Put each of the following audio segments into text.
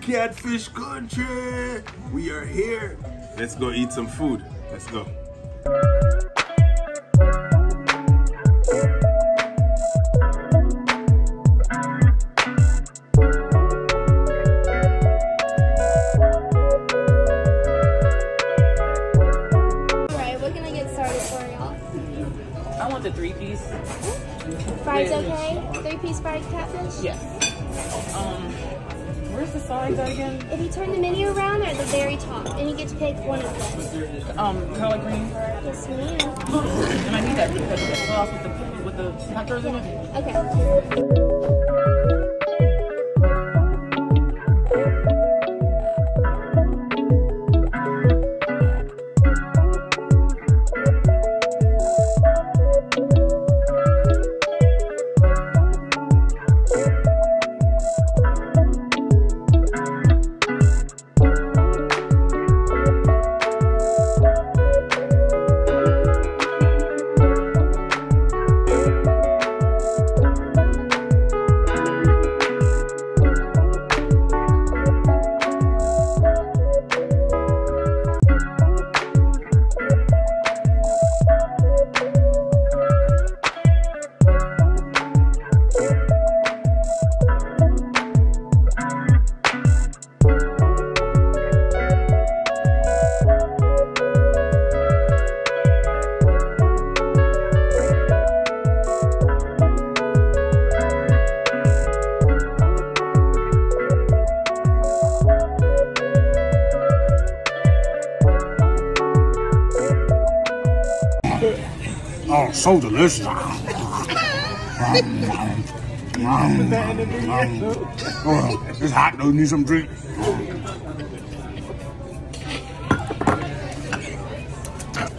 Catfish Country! We are here. Let's go eat some food. Let's go. Three piece. Fried's Yeah. okay? Three piece fried catfish? Yes. Um, where's the sides at again? If you turn the menu around, they're at the very top, and you get to pick one of them. Um, collard green. Yes, ma'am. And I need that because it's sauce with the with the peppers in it. Okay. Oh, so delicious. oh, it's hot though. You need some drink.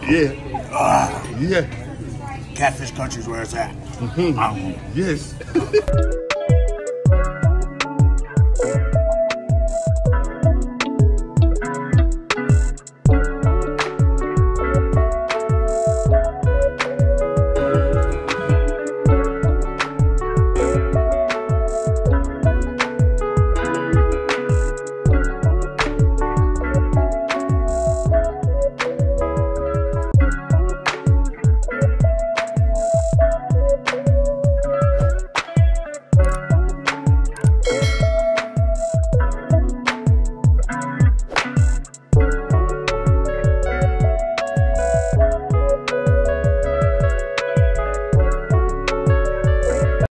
Yeah. Ah, Yeah. Catfish Country's where it's at. Yes.